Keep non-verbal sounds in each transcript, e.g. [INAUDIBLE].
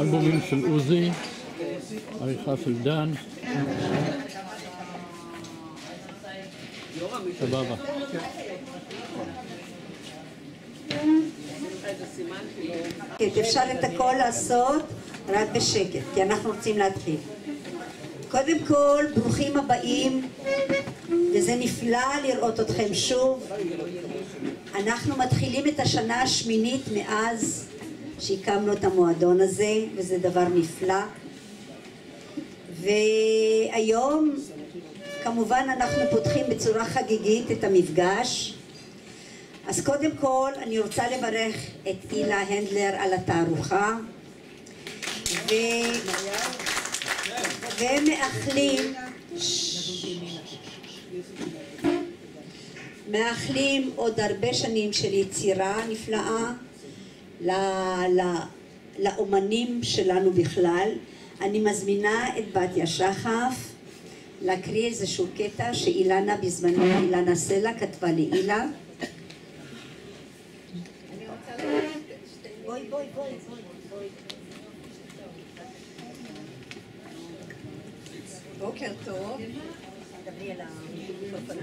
אלבומים של עוזי, עריכה של דן. סבבה. שקט, אפשר את הכל לעשות רק בשקט, כי אנחנו רוצים להתחיל. קודם כל, ברוכים הבאים, וזה נפלא לראות אתכם שוב. אנחנו מתחילים את השנה השמינית מאז שהקמנו את המועדון הזה, וזה דבר נפלא. והיום, כמובן, אנחנו פותחים בצורה חגיגית את המפגש. אז קודם כל אני רוצה לברך את הילה הנדלר על התערוכה ו... ומאחלים מאחלים עוד הרבה שנים של יצירה נפלאה ל... ל... לאומנים שלנו בכלל. אני מזמינה את בתיה שחף להקריא איזשהו קטע שאילנה בזמנו, אילנה סלע כתבה לאילה בואי, בואי, בואי, בואי. בוקר טוב.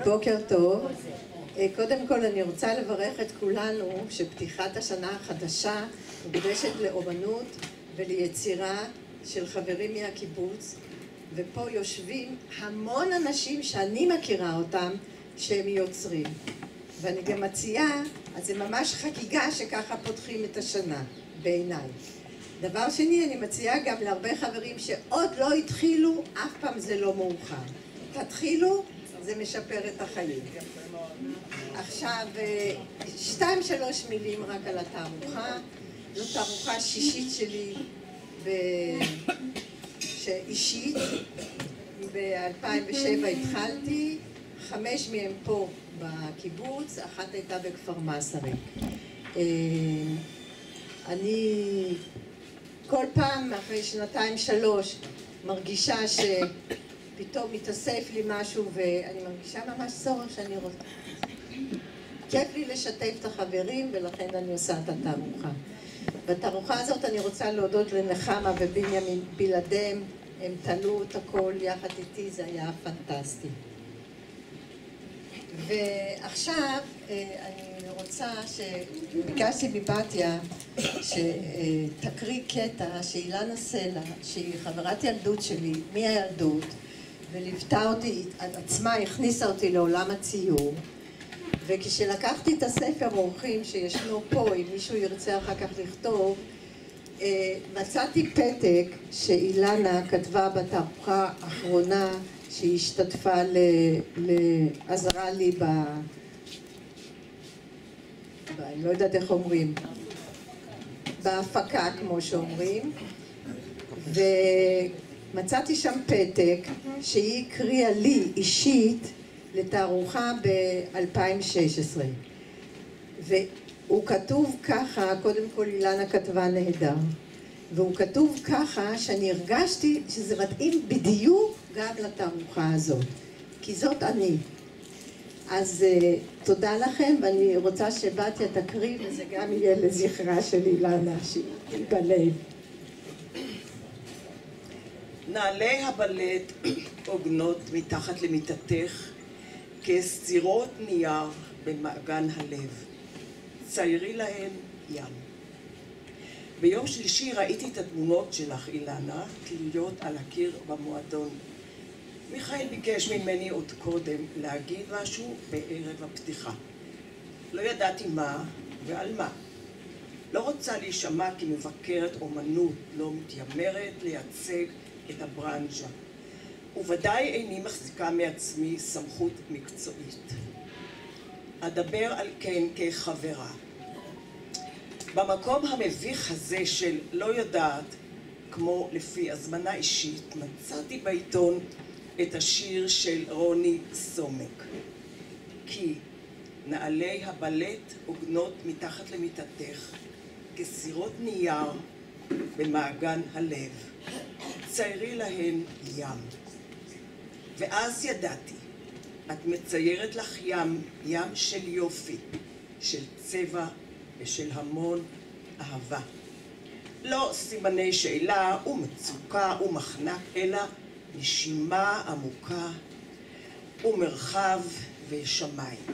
בוקר טוב. אה, קודם כל אני רוצה לברך את כולנו שפתיחת השנה החדשה מוקדשת לאומנות וליצירה של חברים מהקיבוץ ופה יושבים המון אנשים שאני מכירה אותם שהם יוצרים ואני גם מציעה, אז זה ממש חגיגה שככה פותחים את השנה בעיניי דבר שני, אני מציעה גם להרבה חברים שעוד לא התחילו, אף פעם זה לא מאוחר. תתחילו, זה משפר את החיים. עכשיו, שתיים שלוש מילים רק על התערוכה. זו תערוכה שישית שלי, ב... אישית. ב-2007 התחלתי, חמש מהם פה בקיבוץ, אחת הייתה בכפר מסריק. אני כל פעם אחרי שנתיים שלוש מרגישה שפתאום מתאסף לי משהו ואני מרגישה ממש צורך שאני רוצה. כיף לי לשתף את החברים ולכן אני עושה את התערוכה. בתערוכה הזאת אני רוצה להודות לנחמה ובנימין בלעדיהם הם תלו את הכל יחד איתי, זה היה פנטסטי. ועכשיו אני רוצה שביקשתי מבתיה שתקריא קטע שאילנה סלע, שהיא חברת ילדות שלי מהילדות וליוותה אותי, עצמה הכניסה אותי לעולם הציור. וכשלקחתי את הספר אורחים שישנו פה, אם מישהו ירצה אחר כך לכתוב מצאתי פתק שאילנה כתבה בתערוכה האחרונה שהיא השתתפה, עזרה לי ב... אני לא יודעת איך אומרים, בהפקה כמו שאומרים ומצאתי שם פתק שהיא הקריאה לי אישית לתערוכה ב-2016 והוא כתוב ככה, קודם כל אילנה כתבה נהדר והוא כתוב ככה שאני הרגשתי שזה מתאים בדיוק גם לתערוכה הזאת, כי זאת אני. אז uh, תודה לכם, ואני רוצה שבתיה תקריא, וזה גם יהיה לזכרה של אילנה, שהיא בלב. נעלי הבלט [CLEARS THROAT] עוגנות מתחת למיטתך כסצירות נייר במעגן הלב. ציירי להן ים. ביום שלישי ראיתי את התמונות שלך, אילנה, תלויות על הקיר במועדון. מיכאל ביקש ממני עוד קודם להגיד משהו בערב הפתיחה. לא ידעתי מה ועל מה. לא רוצה להישמע כמבקרת אומנות, לא מתיימרת לייצג את הברנז'ה. וודאי איני מחזיקה מעצמי סמכות מקצועית. אדבר על כן כחברה. במקום המביך הזה של לא יודעת, כמו לפי הזמנה אישית, מצאתי בעיתון את השיר של רוני סומק. כי נעלי הבלט עוגנות מתחת למיטתך כסירות נייר במעגן הלב. ציירי להן ים. ואז ידעתי, את מציירת לך ים, ים של יופי, של צבע ושל המון אהבה. לא סימני שאלה ומצוקה ומחנק, אלא נשימה עמוקה ומרחב ושמיים.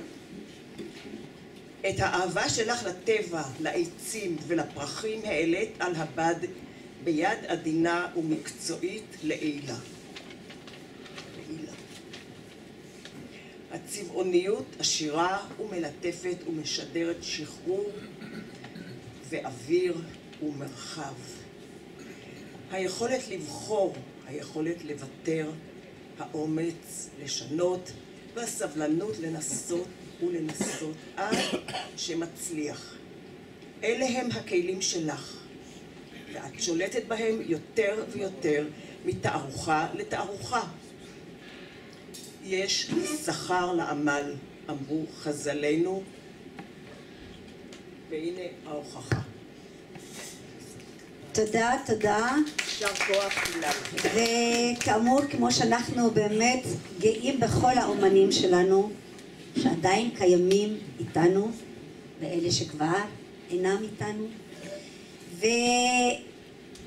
את האהבה שלך לטבע, לעצים ולפרחים העלית על הבד ביד עדינה ומקצועית לעילה. לעילה. הצבעוניות עשירה ומלטפת ומשדרת שחרור ואוויר ומרחב. היכולת לבחור, היכולת לוותר, האומץ לשנות והסבלנות לנסות ולנסות עד שמצליח. אלה הם הכלים שלך, ואת שולטת בהם יותר ויותר מתערוכה לתערוכה. יש שכר לעמל, אמרו חז"לינו, והנה ההוכחה. תודה, תודה. יישר כוח כולם. וכאמור, כמו שאנחנו באמת גאים בכל האומנים שלנו, שעדיין קיימים איתנו, ואלה שכבר אינם איתנו.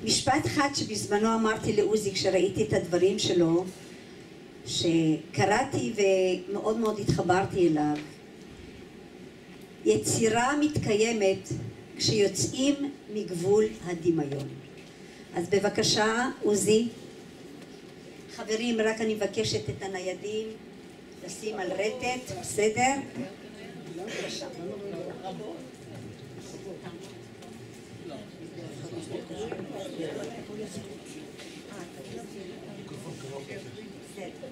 ומשפט אחד שבזמנו אמרתי לעוזי כשראיתי את הדברים שלו, שקראתי ומאוד מאוד התחברתי אליו. יצירה מתקיימת כשיוצאים מגבול הדמיון. אז בבקשה, עוזי. חברים, רק אני מבקשת את הניידים לשים על רטט, בסדר?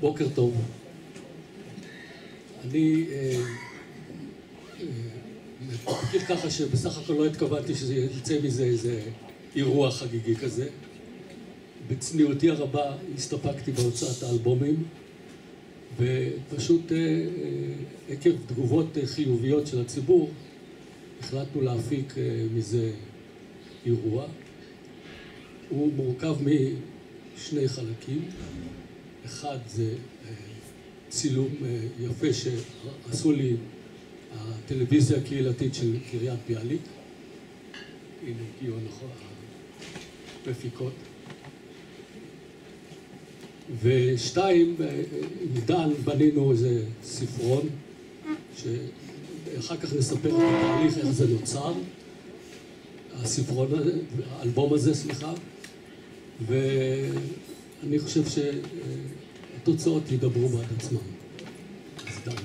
בוקר טוב. אני אה, אה, מכיר ככה שבסך הכל לא התכוונתי שזה יצא מזה איזה אירוע חגיגי כזה. בצניעותי הרבה הסתפקתי בהוצאת האלבומים ופשוט אה, עקב תגובות חיוביות של הציבור החלטנו להפיק מזה אירוע. הוא מורכב משני חלקים. אחד זה אה, צילום אה, יפה שעשו לי הטלוויזיה הקהילתית של קריית ביאליק. הנה הגיעו נכון, המפיקות. ושתיים, אה, עם דן בנינו איזה ספרון, שאחר כך נספר את התהליך, איך זה נוצר, הספרון הזה, האלבום הזה, סליחה, ואני חושב שהתוצאות ידברו בעד עצמם. אז דן.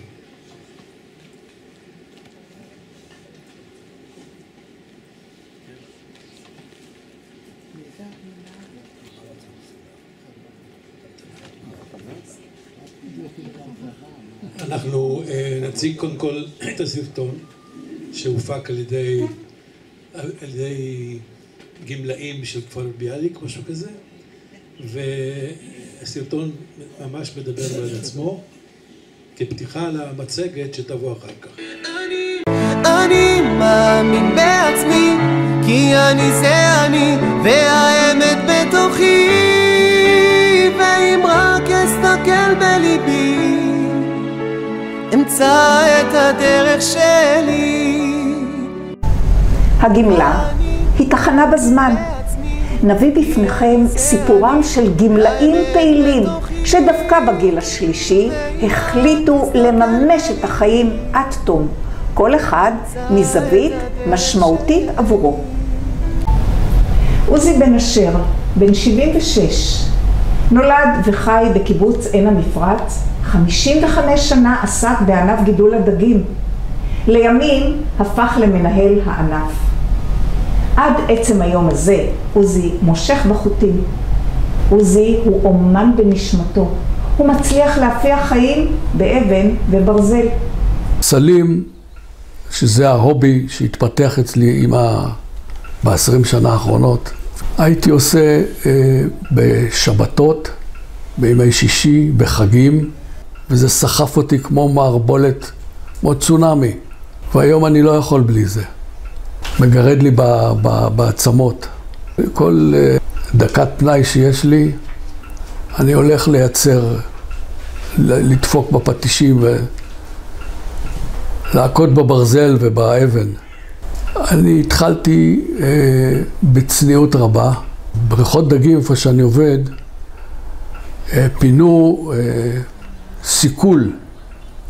אנחנו אה, נציג קודם כל את הסרטון שהופק על ידי, על ידי גמלאים של כפר ביאליק, משהו כזה, והסרטון ממש מדבר בעד עצמו, כפתיחה למצגת שתבוא אחר כך. אני מאמין בעצמי, כי אני זה אני, והאמת בתוכי, ואם רק אסתכל בליבי, אמצא את הדרך שלי. הגמלה היא תחנה בזמן. נביא בפניכם סיפורם של גמלאים פעילים שדווקא בגיל השלישי החליטו לממש את החיים עד תום, כל אחד מזווית משמעותית עבורו. עוזי בן אשר, בן 76, נולד וחי בקיבוץ עין המפרץ, 55 שנה עסק בענף גידול הדגים. לימים הפך למנהל הענף. עד עצם היום הזה עוזי מושך בחוטים. עוזי הוא אומן בנשמתו. הוא מצליח להפיח חיים באבן וברזל. סלים, שזה ההובי שהתפתח אצלי עם ה... ב-20 שנה האחרונות, הייתי עושה אה, בשבתות, בימי שישי, בחגים, וזה סחף אותי כמו מערבולת, כמו צונאמי. והיום אני לא יכול בלי זה. מגרד לי בעצמות. כל אה, דקת פנאי שיש לי, אני הולך לייצר, לדפוק בפטישים ולהכות בברזל ובאבן. אני התחלתי אה, בצניעות רבה. בריכות דגים, איפה שאני עובד, אה, פינו אה, סיכול,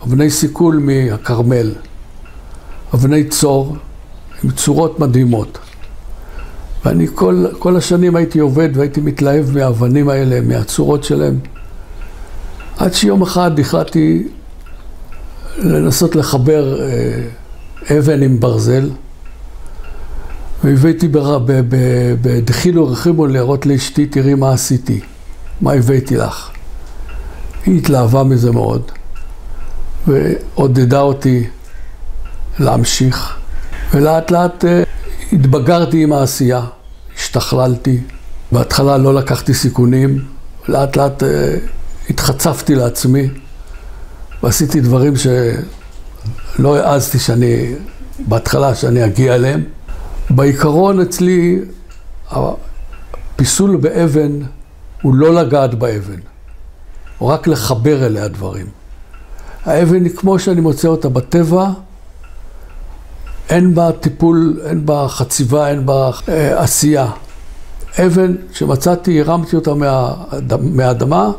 אבני סיכול מהכרמל, אבני צור עם צורות מדהימות. ואני כל, כל השנים הייתי עובד והייתי מתלהב מהאבנים האלה, מהצורות שלהם. עד שיום אחד החלטתי לנסות לחבר אה, אבן עם ברזל. והבאתי בדחילו רחימו להראות לאשתי, תראי מה עשיתי, מה הבאתי לך. היא התלהבה מזה מאוד, ועודדה אותי להמשיך, ולאט לאט אה, התבגרתי עם העשייה, השתכללתי. בהתחלה לא לקחתי סיכונים, לאט לאט אה, התחצפתי לעצמי, ועשיתי דברים שלא העזתי שאני, בהתחלה שאני אגיע אליהם. בעיקרון אצלי, הפיסול באבן הוא לא לגעת באבן, הוא רק לחבר אליה דברים. האבן היא כמו שאני מוצא אותה בטבע, אין בה טיפול, אין בה חציבה, אין בה אה, עשייה. אבן שמצאתי, הרמתי אותה מהאדמה,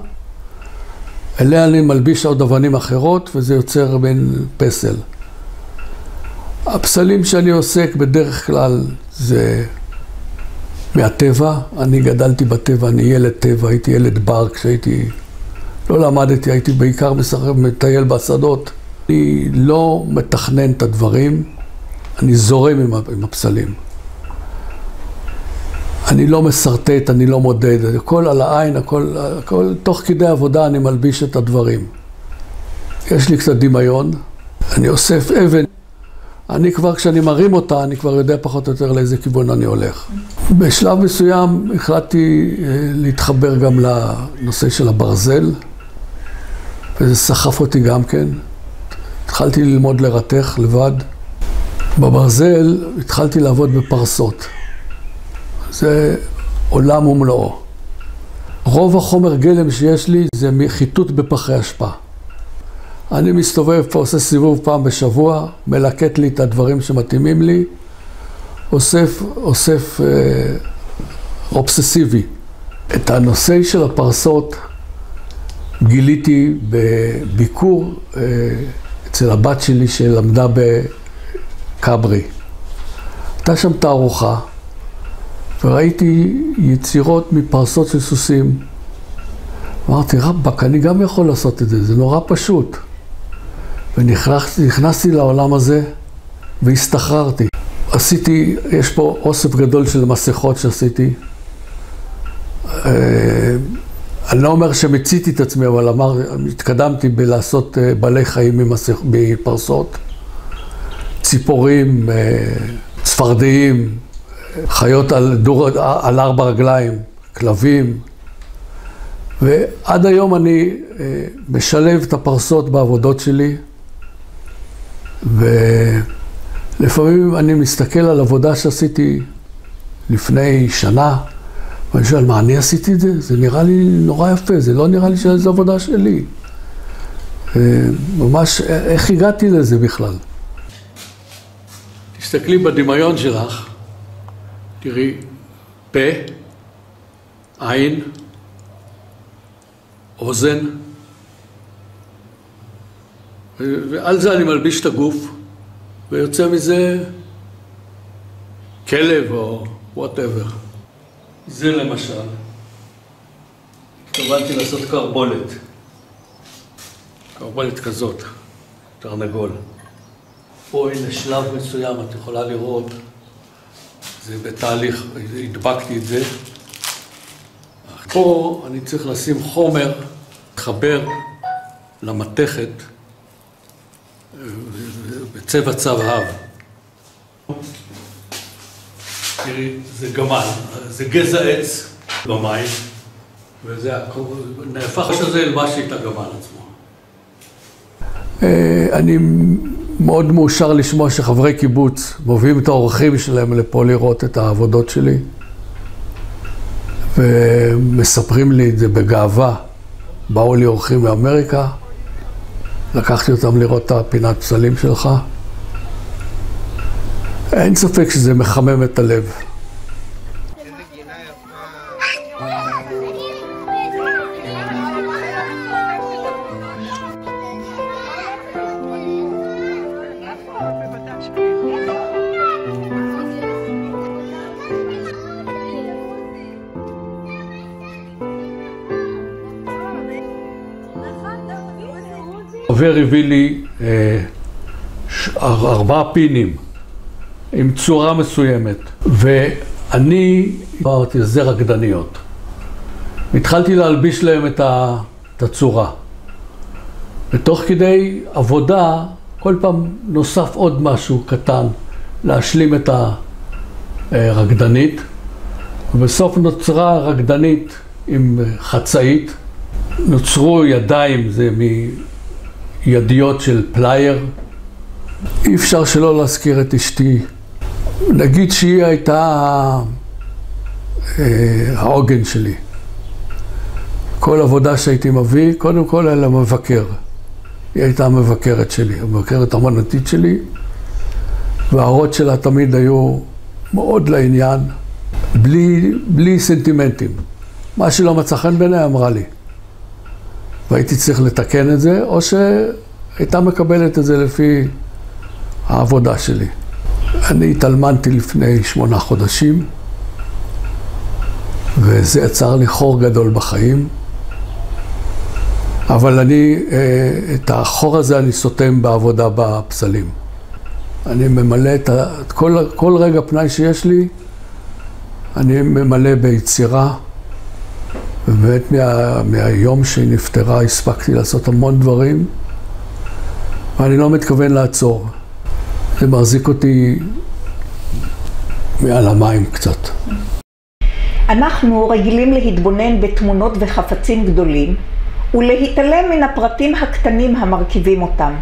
אליה אני מלביש עוד אבנים אחרות, וזה יוצר מין פסל. הפסלים שאני עוסק בדרך כלל זה מהטבע. אני גדלתי בטבע, אני ילד טבע, הייתי ילד בר כשהייתי... לא למדתי, הייתי בעיקר משחק, מטייל בשדות. אני לא מתכנן את הדברים, אני זורם עם, עם הפסלים. אני לא משרטט, אני לא מודד, הכל על העין, הכל, הכל, תוך כדי עבודה אני מלביש את הדברים. יש לי קצת דמיון, אני אוסף אבן. אני כבר, כשאני מרים אותה, אני כבר יודע פחות או יותר לאיזה כיוון אני הולך. בשלב מסוים החלטתי אה, להתחבר גם לנושא של הברזל, וזה סחף אותי גם כן. התחלתי ללמוד לרתך לבד. בברזל התחלתי לעבוד בפרסות. זה עולם ומלואו. רוב החומר גלם שיש לי זה מחיטוט בפחי אשפה. אני מסתובב פה, עושה סיבוב פעם בשבוע, מלקט לי את הדברים שמתאימים לי, אוסף, אוסף אה, אובססיבי. את הנושא של הפרסות גיליתי בביקור אה, אצל הבת שלי שלמדה בכברי. הייתה שם תערוכה, וראיתי יצירות מפרסות של סוסים. אמרתי, רבאק, אני גם יכול לעשות את זה, זה נורא פשוט. ונכנסתי לעולם הזה והסתחררתי. עשיתי, יש פה אוסף גדול של מסכות שעשיתי. אה, אני לא אומר שמיציתי את עצמי, אבל אמר, התקדמתי בלעשות אה, בעלי חיים ממסכ... מפרסות. ציפורים, אה, צפרדעים, חיות על, דור, על ארבע רגליים, כלבים. ועד היום אני משלב את הפרסות בעבודות שלי. ולפעמים אני מסתכל על עבודה שעשיתי לפני שנה, ואני שואל, מה, אני עשיתי את זה? זה נראה לי נורא יפה, זה לא נראה לי שזו עבודה שלי. ממש, איך הגעתי לזה בכלל? תסתכלי בדמיון שלך, תראי פה, עין, אוזן, ועל זה אני מלביש את הגוף, ויוצא מזה כלב או וואטאבר. זה למשל, התכוונתי לעשות קרבולת. קרבולת כזאת, תרנגול. פה הנה שלב מסוים, את יכולה לראות, זה בתהליך, הדבקתי את זה. פה אני צריך לשים חומר, לחבר למתכת. בצבע צהב. תראי, זה גמל, זה גזע עץ במים, וזה נהפך שזה ילבש את הגמל עצמו. אה, אני מאוד מאושר לשמוע שחברי קיבוץ מביאים את האורחים שלהם לפה לראות את העבודות שלי, ומספרים לי את זה בגאווה. באו לי אורחים מאמריקה, לקחתי אותם לראות את הפינת פסלים שלך. אין ספק שזה מחמם את הלב. חבר הביא לי אה, ארבעה פינים עם צורה מסוימת, ואני אמרתי, זה רקדניות. התחלתי להלביש להם את, ה, את הצורה. ותוך כדי עבודה, כל פעם נוסף עוד משהו קטן, להשלים את הרקדנית, ובסוף נוצרה רקדנית עם חצאית. נוצרו ידיים, זה מידיות של פלייר. אי אפשר שלא להזכיר את אשתי. נגיד שהיא הייתה אה, העוגן שלי. כל עבודה שהייתי מביא, קודם כל היה למבקר. היא הייתה המבקרת שלי, המבקרת האמנותית שלי, וההערות שלה תמיד היו מאוד לעניין, בלי, בלי סנטימנטים. מה שלא מצא חן בעיניי אמרה לי. והייתי צריך לתקן את זה, או שהייתה מקבלת את זה לפי העבודה שלי. אני התאלמנתי לפני שמונה חודשים, וזה יצר לי חור גדול בחיים. אבל אני, אה, את החור הזה אני סותם בעבודה בפסלים. אני ממלא את, ה, את כל, כל רגע פנאי שיש לי, אני ממלא ביצירה. ובאמת מה, מהיום שהיא נפטרה הספקתי לעשות המון דברים, ואני לא מתכוון לעצור. זה מחזיק אותי מעל המים קצת. אנחנו רגילים להתבונן בתמונות וחפצים גדולים ולהתעלם מן הפרטים הקטנים המרכיבים אותם.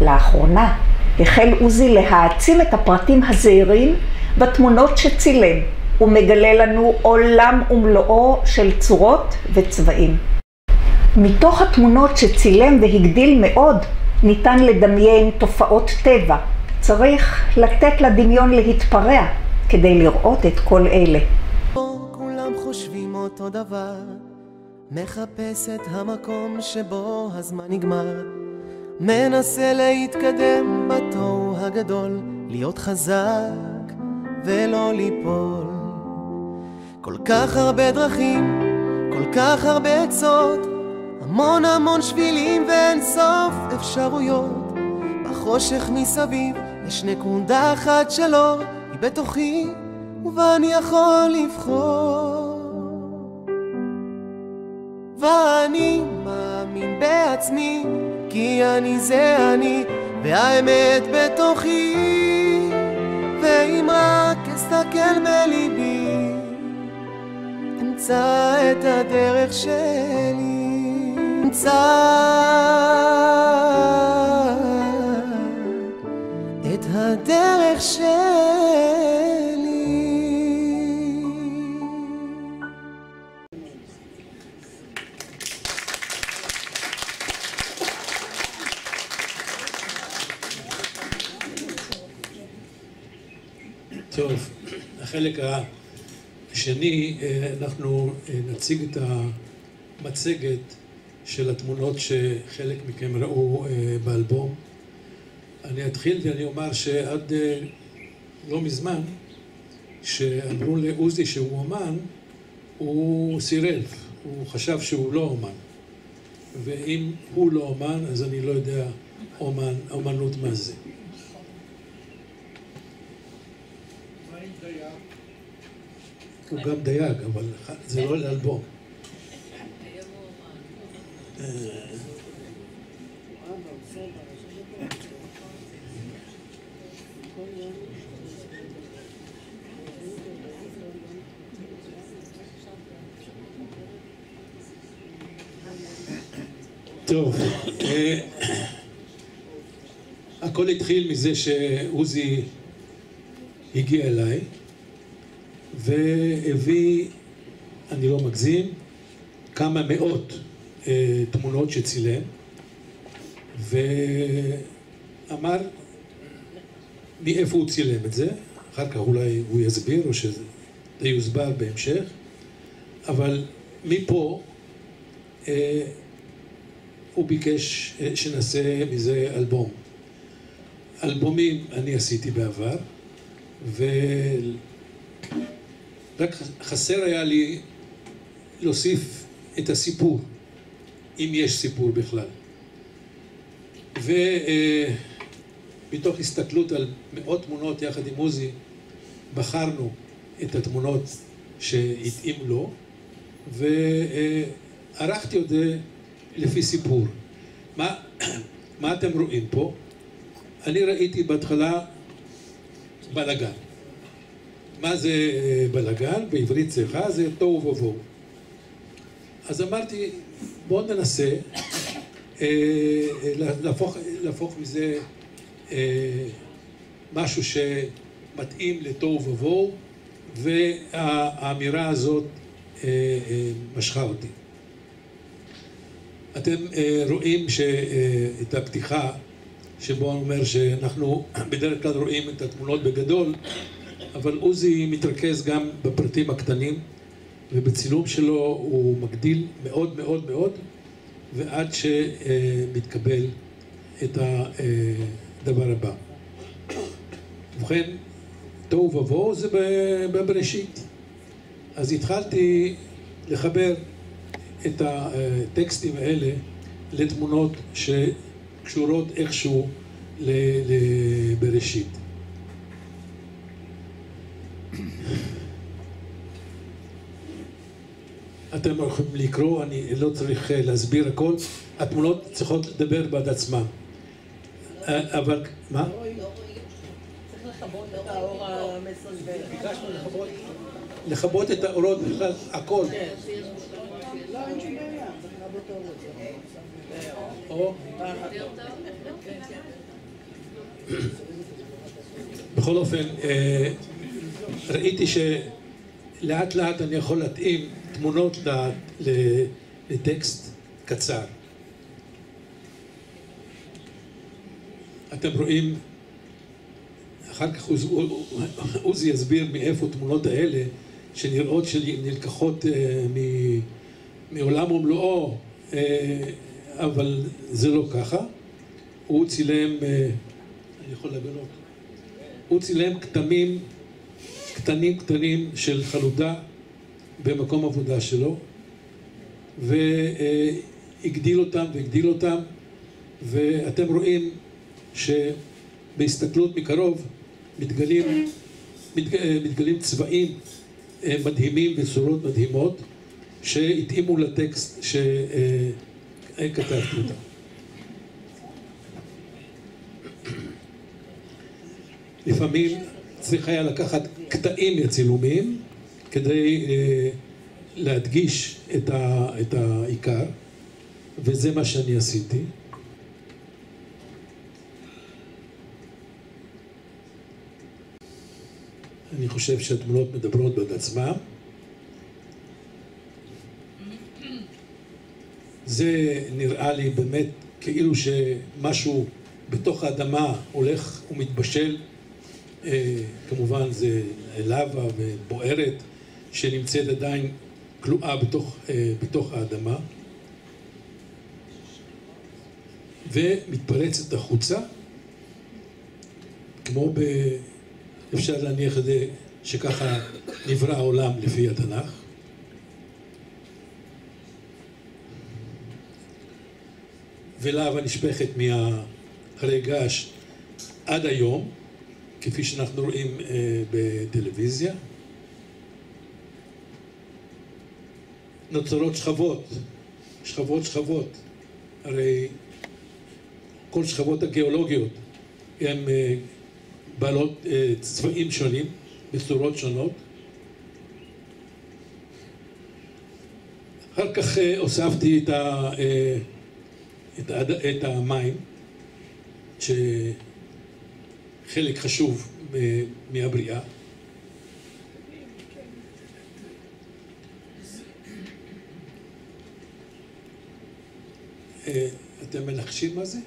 לאחרונה החל עוזי להעצים את הפרטים הזעירים בתמונות שצילם, ומגלה לנו עולם ומלואו של צורות וצבעים. מתוך התמונות שצילם והגדיל מאוד, ניתן לדמיין תופעות טבע. צריך לתת לדמיון להתפרע כדי לראות את כל אלה. פה כולם חושבים אותו דבר, מחפש את המקום שבו הזמן נגמר, מנסה להתקדם בתוהו הגדול, להיות חזק ולא ליפול. כל כך הרבה דרכים, כל כך הרבה עצות, המון המון שבילים ואין סוף אפשרויות. בחושך מסביב יש נקודה אחת של אור, היא בתוכי, ובה אני יכול לבחור. ואני מאמין בעצמי, כי אני זה אני, והאמת בתוכי. ואם רק אסתכל בליבי, אמצא את הדרך שלי. אמצא את הדרך שלי. טוב, החלק השני, אה, אנחנו אה, נציג את המצגת של התמונות שחלק מכם ראו אה, באלבום. אני אתחיל ואני אומר שעד לא מזמן, שאמרו לעוזי שהוא אומן, הוא סירב, הוא חשב שהוא לא אומן. ואם הוא לא אומן, אז אני לא יודע אומן, אומנות מה זה. הוא גם דייג, אבל זה לא לאלבום. טוב, אה, הכל התחיל מזה שעוזי הגיע אליי והביא, אני לא מגזים, כמה מאות אה, תמונות שצילם ואמר, מאיפה הוא צילם את זה, אחר כך אולי הוא יסביר או שזה יוסבר בהמשך, אבל מפה אה, הוא ביקש אה, שנעשה מזה אלבום. אלבומים אני עשיתי בעבר, ורק חסר היה לי להוסיף את הסיפור, אם יש סיפור בכלל. ומתוך הסתכלות על מאות תמונות יחד עם עוזי, בחרנו את התמונות שהתאימו לו, וערכתי את זה לפי סיפור. מה, [CLEARS THROAT] מה אתם רואים פה? אני ראיתי בהתחלה בלאגן. מה זה בלאגן? בעברית צחה זה תוהו ובוהו. אז אמרתי, בואו ננסה אה, להפוך, להפוך מזה אה, משהו שמתאים לתוהו ובוהו, והאמירה הזאת אה, משכה אותי. אתם רואים את הפתיחה שבו הוא אומר שאנחנו בדרך כלל רואים את התמונות בגדול, אבל עוזי מתרכז גם בפרטים הקטנים, ובצילום שלו הוא מגדיל מאוד מאוד מאוד, ועד שמתקבל את הדבר הבא. ובכן, תוהו ובוהו זה בבראשית. אז התחלתי לחבר את הטקסטים האלה לתמונות שקשורות איכשהו לבראשית. אתם יכולים לקרוא, אני לא צריך להסביר הכל, התמונות צריכות לדבר בעד עצמן. אבל, מה? לכבות את האורות בכלל, הכל. בכל אופן, ראיתי שלאט לאט אני יכול להתאים תמונות לטקסט קצר. אתם רואים, אחר כך עוזי יסביר מאיפה התמונות האלה שנראות שנלקחות מעולם ומלואו, אבל זה לא ככה. הוא צילם, אני יכול לגלות, הוא צילם כתמים קטנים קטנים של חלודה במקום עבודה שלו, והגדיל אותם והגדיל אותם, ואתם רואים שבהסתכלות מקרוב מתגלים, מתג, מתגלים צבעים מדהימים וצורות מדהימות שהתאימו לטקסט שכתבתי אותם. לפעמים צריך היה לקחת קטעים מהצילומים כדי להדגיש את, ה, את העיקר, וזה מה שאני עשיתי. אני חושב שהתמונות מדברות בעד עצמן. זה נראה לי באמת כאילו שמשהו בתוך האדמה הולך ומתבשל. כמובן זה לבה ובוערת שנמצאת עדיין כלואה בתוך, בתוך האדמה ומתפרצת החוצה כמו ב... אפשר להניח את זה שככה נברא העולם לפי התנ"ך. ולהבה נשפכת מהרי געש עד היום, כפי שאנחנו רואים אה, בטלוויזיה. נוצרות שכבות, שכבות שכבות, הרי כל שכבות הגיאולוגיות הן אה, בעלות אה, צבעים שונים, בצורות שונות. אחר כך הוספתי את, ה, את, את המים, שחלק חשוב מהבריאה. אתם מנחשים מה זה?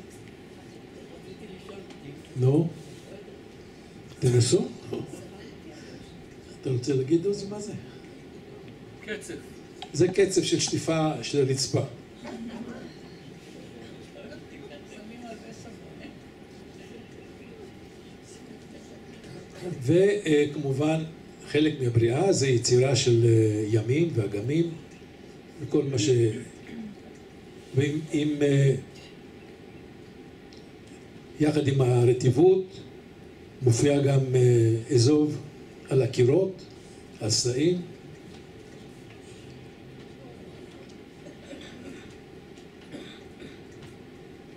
נו? תנסו. אתה רוצה להגיד עוזי מה זה? קצב. זה קצב של שטיפה של הרצפה. וכמובן חלק מהבריאה זה יצירה של אה, ימים ואגמים וכל מה ש... ועם, עם, אה, יחד עם הרטיבות מופיע גם אה, אזוב על הקירות, על סלעים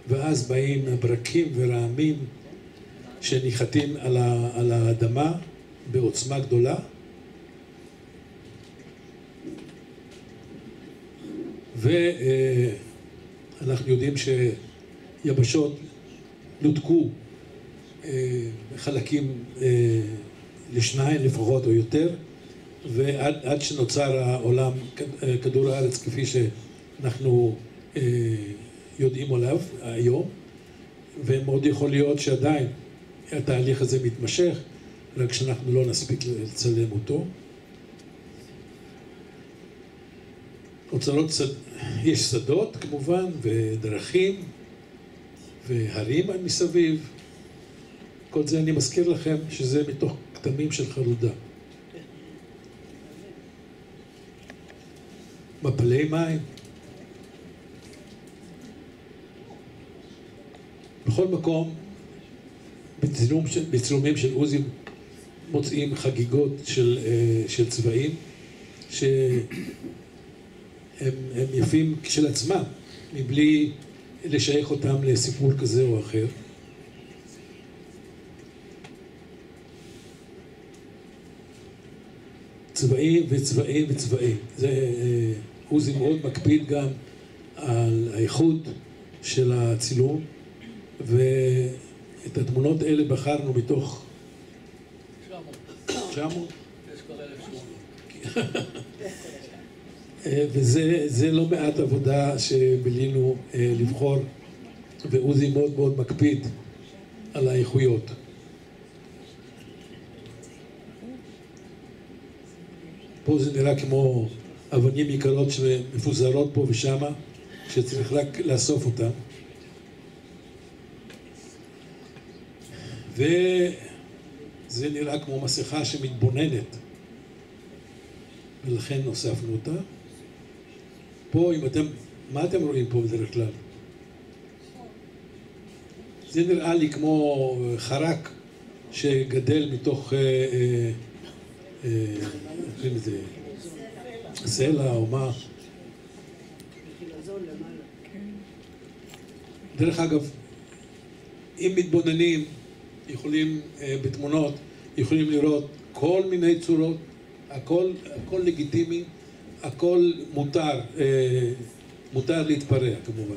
ואז באים הברקים ורעמים שניחתים על, ה, על האדמה בעוצמה גדולה. ואנחנו יודעים שיבשות נותקו אה, חלקים אה, לשניים לפחות או יותר, ועד שנוצר העולם, כדור הארץ כפי שאנחנו אה, יודעים עליו היום, ומאוד יכול להיות שעדיין התהליך הזה מתמשך, רק שאנחנו לא נספיק לצלם אותו. אוצרות, יש שדות כמובן, ודרכים, והרים מסביב. כל זה אני מזכיר לכם שזה מתוך כתמים של חלודה. מפלי מים. בכל מקום, בצילום, בצילומים של עוזי מוצאים חגיגות של, אה, של צבעים שהם יפים כשלעצמם, מבלי לשייך אותם לסיפור כזה או אחר. צבעים וצבעים וצבעים. זה, אה, עוזי מאוד מקפיד גם על האיכות של הצילום. ואת התמונות האלה בחרנו מתוך... 900? וזה לא מעט עבודה שבילינו אה, לבחור, ועוזי מאוד מאוד מקפיד על האיכויות. פה זה נראה כמו אבנים יקרות שמפוזרות פה ושמה, שצריך רק לאסוף אותן. וזה נראה כמו מסכה שמתבוננת, ולכן הוספנו אותה. פה, אם אתם, מה אתם רואים פה בדרך כלל? זה נראה לי כמו חרק שגדל מתוך, אה, אה, אה, איך לזה? סלע או מה. דרך אגב, אם מתבוננים יכולים אה, בתמונות, יכולים לראות כל מיני צורות, הכל, הכל לגיטימי, הכל מותר, אה, מותר להתפרע כמובן.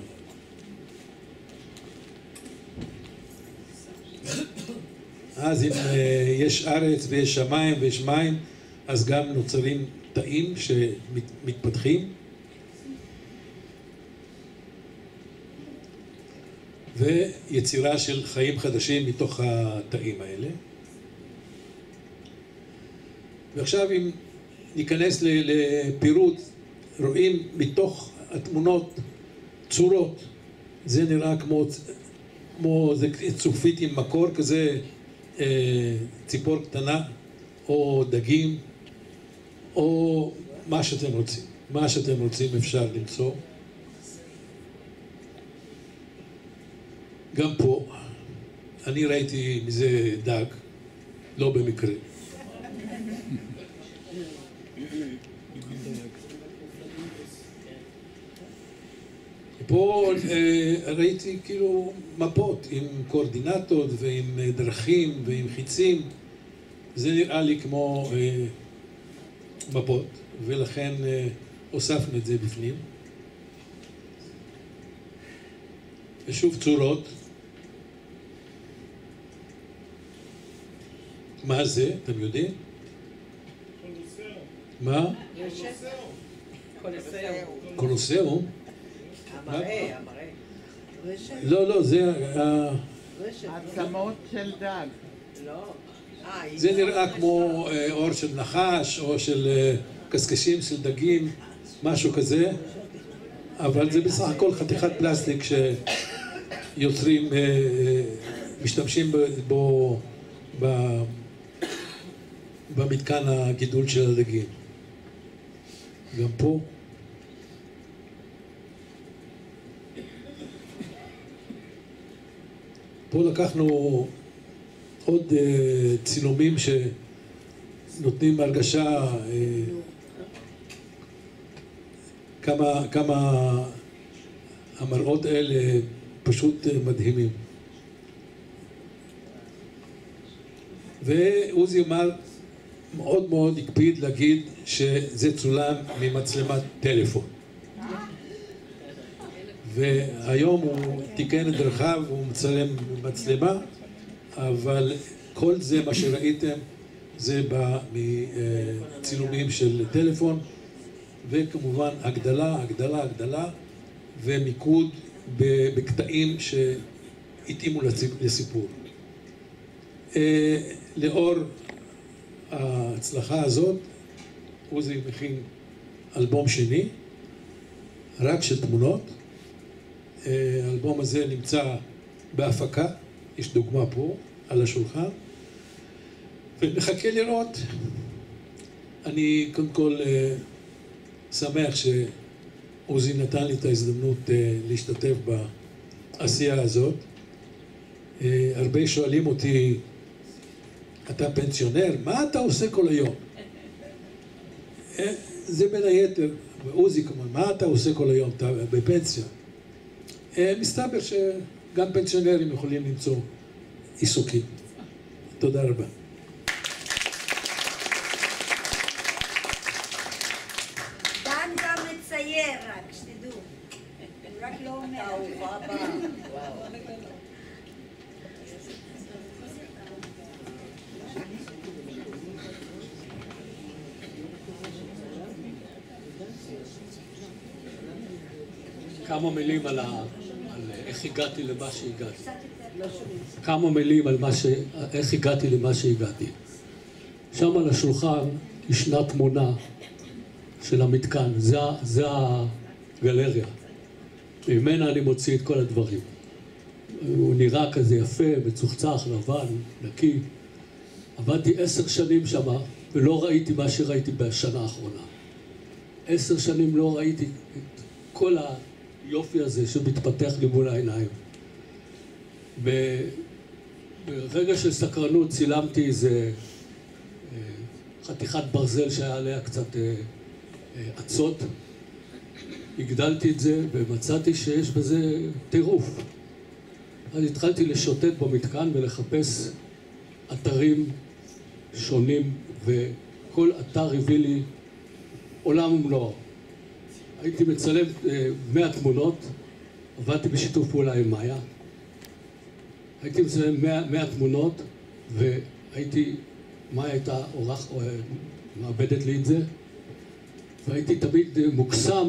אז אם אה, יש ארץ ויש שמיים ויש מים, אז גם נוצרים תאים שמתפתחים. ויצירה של חיים חדשים מתוך התאים האלה. ועכשיו אם ניכנס לפירוט, רואים מתוך התמונות צורות, זה נראה כמו, כמו צופית עם מקור כזה, אה, ציפור קטנה, או דגים, או מה שאתם רוצים. מה שאתם רוצים אפשר למצוא. גם פה, אני ראיתי מזה דג, לא במקרה. פה אה, ראיתי כאילו מפות עם קואורדינטות ועם אה, דרכים ועם חיצים. זה נראה לי כמו אה, מפות, ולכן הוספנו את זה בפנים. ושוב צורות. מה זה? אתם יודעים? מה? קולוסיאום. המראה, המראה. לא, לא, זה... עצמות של דג. לא. זה נראה כמו אה, אור של נחש או של אה, קשקשים של דגים, משהו כזה, אבל זה בסך הכל חתיכת פלסטיק שיוצרים, אה, אה, משתמשים בו ב- במתקן הגידול של הדגים. גם פה. פה לקחנו עוד אה, צילומים שנותנים הרגשה אה, כמה, כמה המראות האלה פשוט אה, מדהימים. ועוזי אמר, מאוד מאוד הקפיד להגיד שזה צולם ממצלמת טלפון. והיום הוא תיקן את דרכיו, הוא מצלם במצלמה, אבל כל זה, מה שראיתם, זה בא מצילומים של טלפון, וכמובן הגדלה, הגדלה, הגדלה, ומיקוד בקטעים שהתאימו לסיפור. אה, לאור ההצלחה הזאת, עוזי מכין אלבום שני, רק של תמונות. אה, האלבום הזה נמצא בהפקה, יש דוגמה פה על השולחן, ומחכה לראות. אני קודם כל אה, שמח שעוזי נתן לי את ההזדמנות אה, להשתתף בעשייה הזאת. הרבה שואלים אותי, אתה פנסיונר, מה אתה עושה כל היום? זה בין היתר, ועוזי כמובן, מה אתה עושה כל היום? אתה בפנסיה. מסתבר שגם פנסיונרים יכולים למצוא עיסוקים. תודה רבה. דן גם מצייר רק, שתדעו. הוא רק לא אומר. כמה מילים על, ה... על איך הגעתי למה שהגעתי. כמה מילים על ש... איך הגעתי למה שהגעתי. שם על השולחן ישנה תמונה של המתקן, זה, זה הגלריה. ממנה אני מוציא את כל הדברים. הוא נראה כזה יפה, מצוחצח, לבן, נקי. עבדתי עשר שנים שם ולא ראיתי מה שראיתי בשנה האחרונה. עשר שנים לא ראיתי את כל היופי הזה שמתפתח לי מול העיניים. ברגע של סקרנות צילמתי איזה אה, חתיכת ברזל שהיה עליה קצת אה, אה, אצות. הגדלתי את זה ומצאתי שיש בזה טירוף. אז התחלתי לשוטט במתקן ולחפש אתרים שונים, וכל אתר הביא לי עולם ומלואו. הייתי מצלם מאה תמונות, עבדתי בשיתוף פעולה עם מאיה. הייתי מצלם מאה תמונות, והייתי, מאיה הייתה עורך, מעבדת לי את זה, והייתי תמיד מוקסם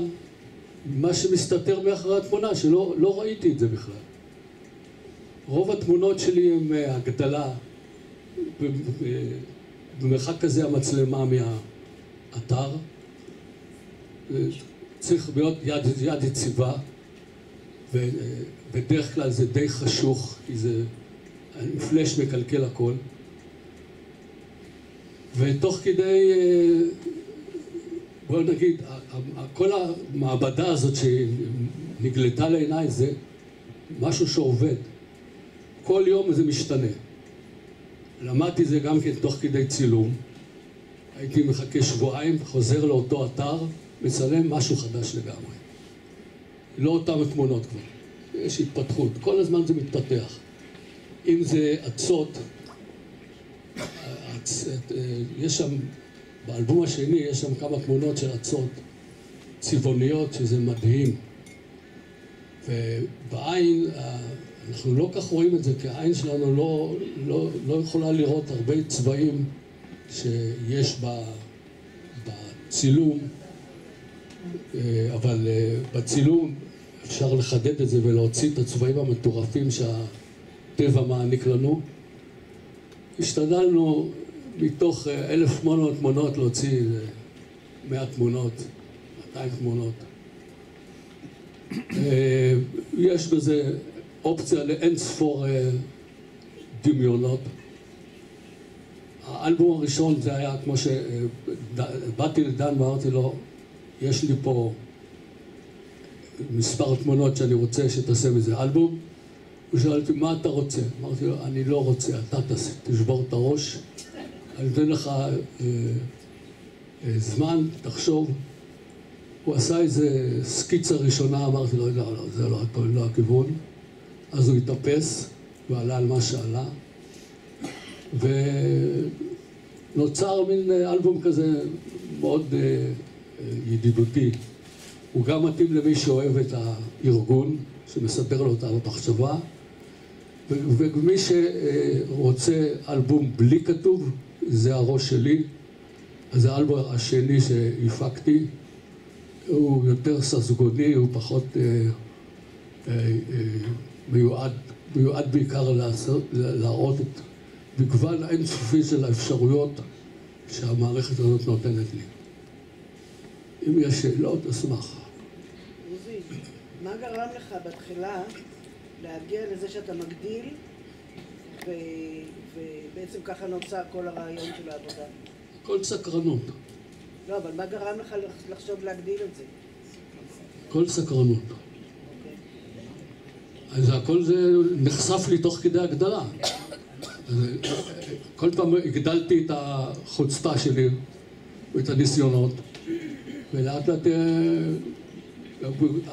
ממה שמסתתר מאחורי התמונה, שלא לא ראיתי את זה בכלל. רוב התמונות שלי הם הגדלה, במרחק כזה המצלמה מהאתר. צריך להיות יד, יד יציבה, ובדרך כלל זה די חשוך, כי זה פלאש מקלקל הכל. ותוך כדי, בוא נגיד, כל המעבדה הזאת שנגלתה לעיניי זה משהו שעובד. כל יום זה משתנה. למדתי זה גם כן תוך כדי צילום. הייתי מחכה שבועיים, חוזר לאותו אתר, מצלם משהו חדש לגמרי. לא אותם התמונות כבר. יש התפתחות, כל הזמן זה מתפתח. אם זה אצות, יש שם, באלבום השני יש שם כמה תמונות של אצות צבעוניות, שזה מדהים. ובעין, אנחנו לא כך רואים את זה, כי העין שלנו לא, לא, לא יכולה לראות הרבה צבעים שיש בצילום, אבל בצילום אפשר לחדד את זה ולהוציא את הצבעים המטורפים שהטבע מעניק לנו. השתדלנו מתוך אה, 1,800 תמונות להוציא איזה 100 תמונות, 200 תמונות. אה, יש בזה אופציה לאין ספור אה, דמיונות. האלבום הראשון זה היה כמו שבאתי לדן ואמרתי לו, יש לי פה מספר תמונות שאני רוצה שתעשה מזה אלבום. הוא שאל אותי, מה אתה רוצה? אמרתי לו, אני לא רוצה, אתה תעשה, תשבור את הראש, אני אתן לך אה, אה, זמן, תחשוב. הוא עשה איזה סקיצה ראשונה, אמרתי לו, לא, לא, זה לא, לא הכיוון. אז הוא התאפס ועלה על מה שעלה. ונוצר מין אלבום כזה מאוד אה, ידידותי. הוא גם מתאים למי שאוהב את הארגון, שמסדר לו את המחשבה, ומי שרוצה אלבום בלי כתוב, זה הראש שלי. זה האלבום השני שהפקתי. הוא יותר ססגוני, הוא פחות אה, אה, אה, מיועד, מיועד בעיקר לעשות, להראות את מגוון האינסופי של האפשרויות שהמערכת הזאת נותנת לי. אם יש שאלות, אשמח. עוזי, מה גרם לך בתחילה להגיע לזה שאתה מגדיל ו... ובעצם ככה נוצר כל הרעיון של העבודה? כל סקרנות, לא, אבל מה גרם לך לחשוב להגדיל את זה? כל סקרנות. אז הכל זה נחשף לי תוך כדי הגדלה. אז, כל פעם הגדלתי את החוצפה שלי ואת הניסיונות, ולאט לאט, אה,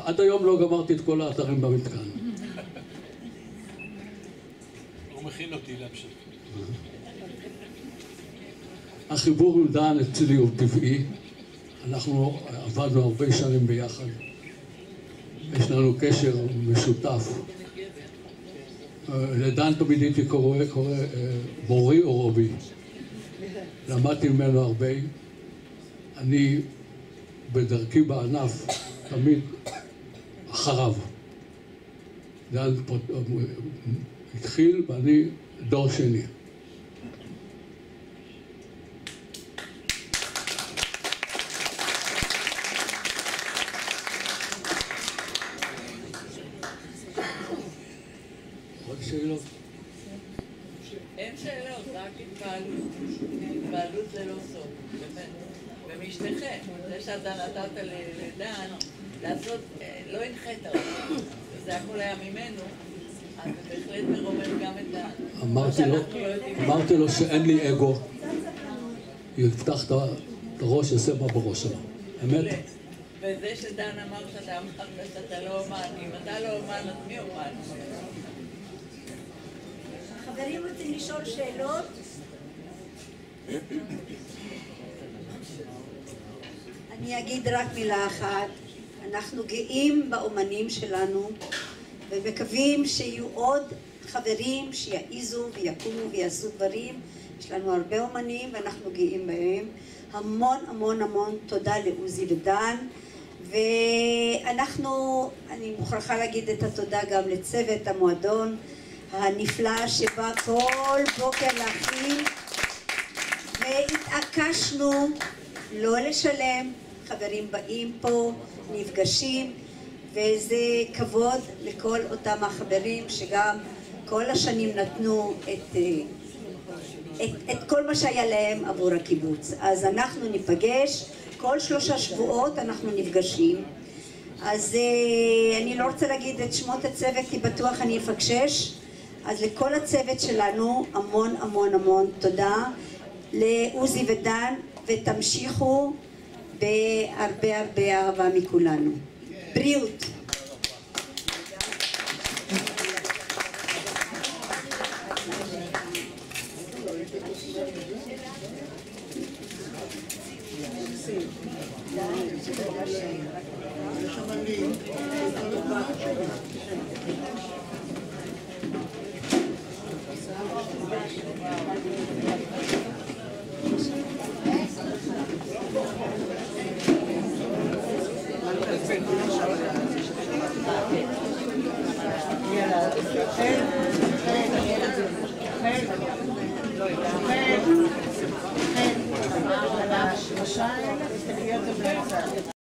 עד היום לא גמרתי את כל האתרים במתקן. הוא מכין אותי להמשך. החיבור עם דן אצלי הוא טבעי. אנחנו עבדנו הרבה שנים ביחד. יש לנו קשר משותף. אה, לדן תמיד הייתי קורא, קורא אה, מורי או רובי. למדתי ממנו הרבה. אני בדרכי בענף תמיד אחריו. פה- התחיל ואני דור שני. שאלות? אין שאלות, רק התפעלות. התפעלות זה לא סוף, באמת. ומשתכם, זה שאתה נתת לדן לעשות, אה, לא הנחית אותו, וזה הכל היה ממנו, אז זה בהחלט מרומם גם את דן. אמרתי לו, לא. אמרתי לו שאין לי אגו. יפתח את הראש, יעשה מה בראש שלו. אמת? וזה שדן אמר שאתה אמרת שאתה לא אומן, אם אתה לא אומן, אז מי אומן? חברים רוצים לשאול שאלות? [COUGHS] אני אגיד רק מילה אחת. אנחנו גאים באומנים שלנו ומקווים שיהיו עוד חברים שיעיזו ויקומו ויעשו דברים. יש לנו הרבה אומנים ואנחנו גאים בהם. המון המון המון תודה לעוזי ודן. ואנחנו, אני מוכרחה להגיד את התודה גם לצוות המועדון הנפלא שבא כל בוקר להכין והתעקשנו לא לשלם, חברים באים פה, נפגשים וזה כבוד לכל אותם החברים שגם כל השנים נתנו את, אה, את, את כל מה שהיה להם עבור הקיבוץ. אז אנחנו ניפגש, כל שלושה שבועות אנחנו נפגשים. אז אה, אני לא רוצה להגיד את שמות הצוות כי בטוח אני אפקשש. אז לכל הצוות שלנו המון המון המון תודה. לעוזי ודן, ותמשיכו הרבה הרבה הרבה אהבה מכולנו. בריאות.